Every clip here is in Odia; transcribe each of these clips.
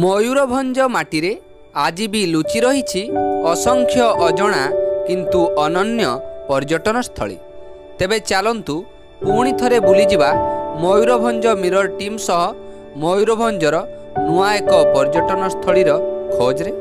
ମୟୂରଭଞ୍ଜ ମାଟିରେ ଆଜି ବି ଲୁଚି ରହିଛି ଅସଂଖ୍ୟ ଅଜଣା କିନ୍ତୁ ଅନନ୍ୟ ପର୍ଯ୍ୟଟନସ୍ଥଳୀ ତେବେ ଚାଲନ୍ତୁ ପୁଣି ଥରେ ବୁଲିଯିବା ମୟୂରଭଞ୍ଜ ମିରର ଟିମ୍ ସହ ମୟୂରଭଞ୍ଜର ନୂଆ ଏକ ପର୍ଯ୍ୟଟନସ୍ଥଳୀର ଖୋଜରେ।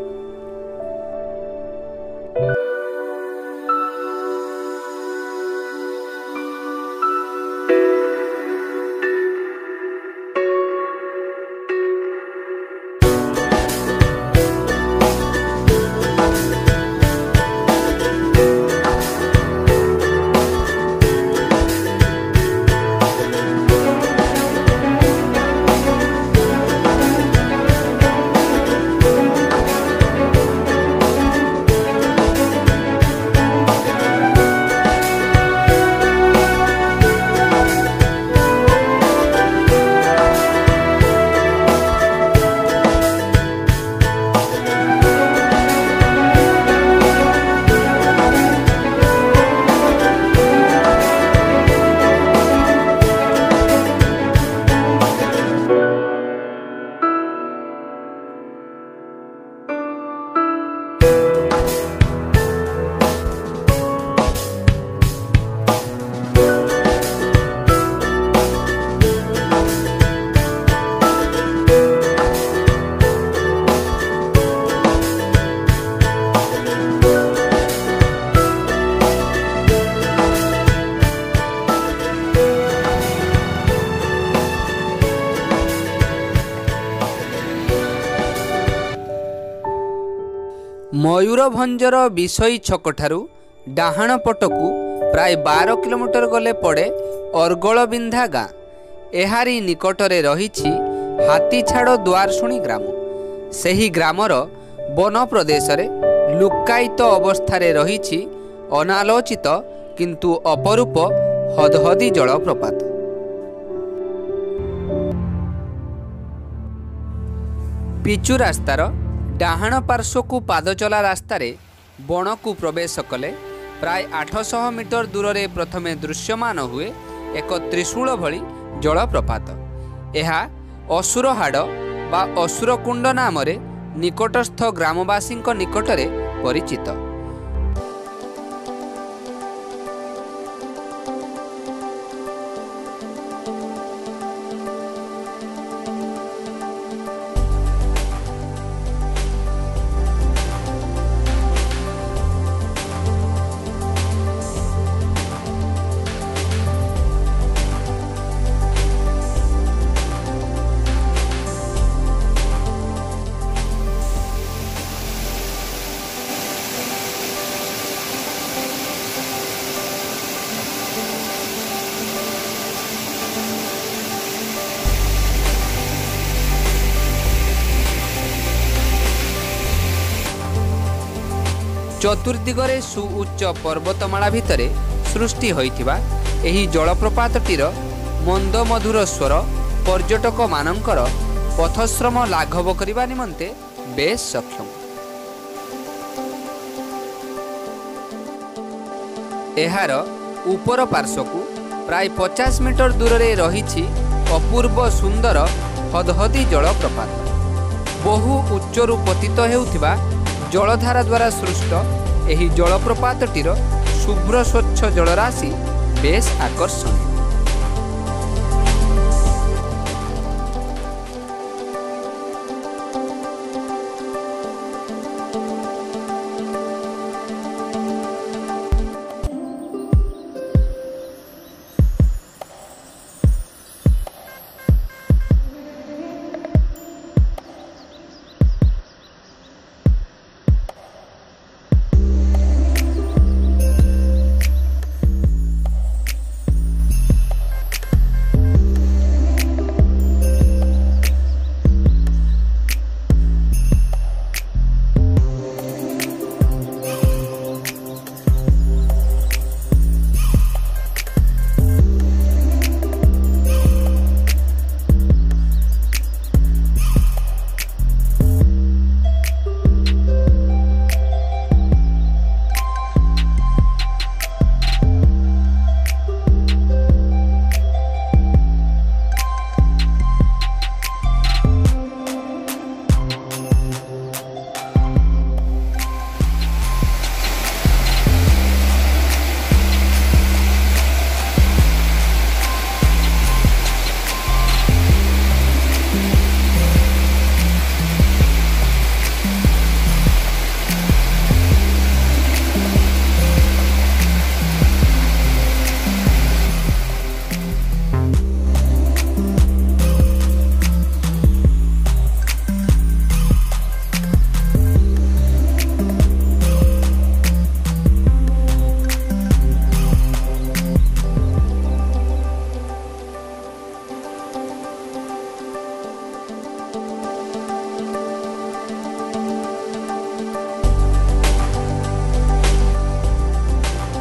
ମୟୂରଭଞ୍ଜର ବିଷୟୀ ଛକଠାରୁ ଡାହାଣ ପଟକୁ ପ୍ରାୟ ବାର କିଲୋମିଟର ଗଲେ ପଡ଼େ ଅର୍ଗଳବିନ୍ଧା ଗାଁ। ଏହାରି ନିକଟରେ ରହିଛି ହାତୀଛାଡ଼ ଦୁଆରଶୁଣି ଗ୍ରାମ। ସେହି ଗ୍ରାମର ବନ ପ୍ରଦେଶରେ ଲୁକ୍କାୟିତ ଅବସ୍ଥାରେ ରହିଛି ଅନାଲୋଚିତ କିନ୍ତୁ ଅପରୂପ ହଦହଦି ଜଳପ୍ରପାତ। ପିଚୁ ରାସ୍ତାର ଡାହାଣ ପାର୍ଶ୍ୱକୁ ପାଦଚଲା ରାସ୍ତାରେ ବଣକୁ ପ୍ରବେଶ କଲେ। ପ୍ରାୟ ଆଠଶହ ମିଟର ଦୂରରେ ପ୍ରଥମେ ଦୃଶ୍ୟମାନ ହୁଏ ଏକ ତ୍ରିଶୂଳ ଭଳି ଜଳପ୍ରପାତ। ଏହା ଅସୁରହାଡ଼ ବା ଅସୁରକୁଣ୍ଡ ନାମରେ ନିକଟସ୍ଥ ଗ୍ରାମବାସୀଙ୍କ ନିକଟରେ ପରିଚିତ। ଚତୁର୍ଦିଗରେ ସୁଉଚ୍ଚ ପର୍ବତମାଳା ଭିତରେ ସୃଷ୍ଟି ହୋଇଥିବା ଏହି ଜଳପ୍ରପାତଟିର ମନ୍ଦମଧୁର ସ୍ୱର ପର୍ଯ୍ୟଟକମାନଙ୍କର ପଥଶ୍ରମ ଲାଘବ କରିବା ନିମନ୍ତେ ବେଶ୍ ସକ୍ଷମ। ଏହାର ଉପର ପାର୍ଶ୍ୱକୁ ପ୍ରାୟ ପଚାଶ ମିଟର ଦୂରରେ ରହିଛି ଅପୂର୍ବ ସୁନ୍ଦର ହଦହଦି ଜଳପ୍ରପାତ। ବହୁ ଉଚ୍ଚରୁ ପତିତ ହେଉଥିବା ଜଳଧାରା ଦ୍ୱାରା ସୃଷ୍ଟ। ଏହି ଜଳପ୍ରପାତଟିର ଶୁଭ୍ର ସ୍ୱଚ୍ଛ ଜଳରାଶି ବେଶ୍ ଆକର୍ଷଣୀୟ।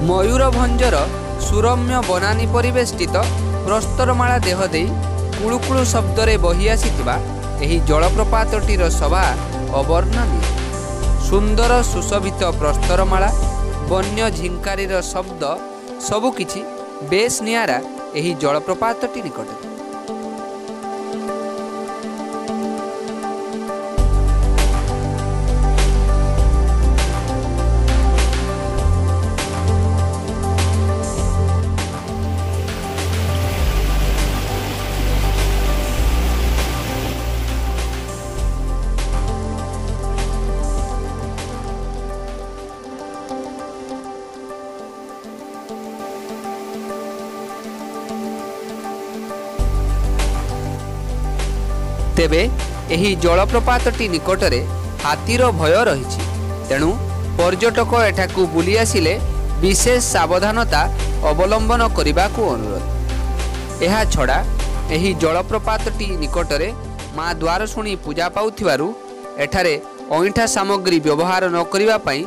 ମୟୂରଭଞ୍ଜର ସୁରମ୍ୟ ବନାନୀ ପରିବେଷ୍ଟିତ ପ୍ରସ୍ତରମାଳା ଦେହ ଦେଇ କୁଳୁକୁଳୁ ଶବ୍ଦରେ ବହି ଆସିଥିବା ଏହି ଜଳପ୍ରପାତଟିର ଶୋଭା ଅବର୍ଣ୍ଣନୀୟ ସୁନ୍ଦର ସୁଶୋଭିତ ପ୍ରସ୍ତରମାଳା ବନ୍ୟ ଝିଙ୍କାରୀର ଶବ୍ଦ ସବୁକିଛି ବେଶ୍ ନିଆରା ଏହି ଜଳପ୍ରପାତଟି ନିକଟରେ। ତେବେ ଏହି ଜଳପ୍ରପାତଟି ନିକଟରେ ହାତୀର ଭୟ ରହିଛି। ତେଣୁ ପର୍ଯ୍ୟଟକ ଏଠାକୁ ବୁଲି ଆସିଲେ ବିଶେଷ ସାବଧାନତା ଅବଲମ୍ବନ କରିବାକୁ ଅନୁରୋଧ। ଏହା ଛଡ଼ା ଏହି ଜଳପ୍ରପାତଟି ନିକଟରେ ମା ଦ୍ୱାରଶୁଣୀ ପୂଜା ପାଉଥିବାରୁ ଏଠାରେ ଅଇଁଠା ସାମଗ୍ରୀ ବ୍ୟବହାର ନ କରିବା ପାଇଁ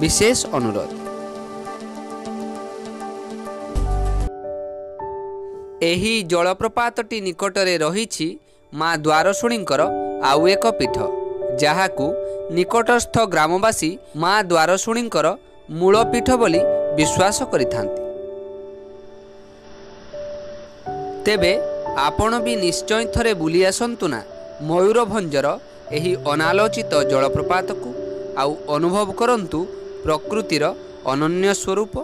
ବିଶେଷ ଅନୁରୋଧ। ଏହି ଜଳପ୍ରପାତଟି ନିକଟରେ ରହିଛି ମା ଦ୍ୱାରଶୁଣୀଙ୍କର ଆଉ ଏକ ପୀଠ ଯାହାକୁ ନିକଟସ୍ଥ ଗ୍ରାମବାସୀ ମା ଦ୍ୱାରଶୁଣୀଙ୍କର ମୂଳ ପୀଠ ବୋଲି ବିଶ୍ୱାସ କରିଥାନ୍ତି। ତେବେ ଆପଣ ବି ନିଶ୍ଚୟ ଥରେ ବୁଲି ଆସନ୍ତୁ ନା ମୟୂରଭଞ୍ଜର ଏହି ଅନାଲୋଚିତ ଜଳପ୍ରପାତକୁ ଆଉ ଅନୁଭବ କରନ୍ତୁ ପ୍ରକୃତିର ଅନନ୍ୟ ସ୍ୱରୂପ।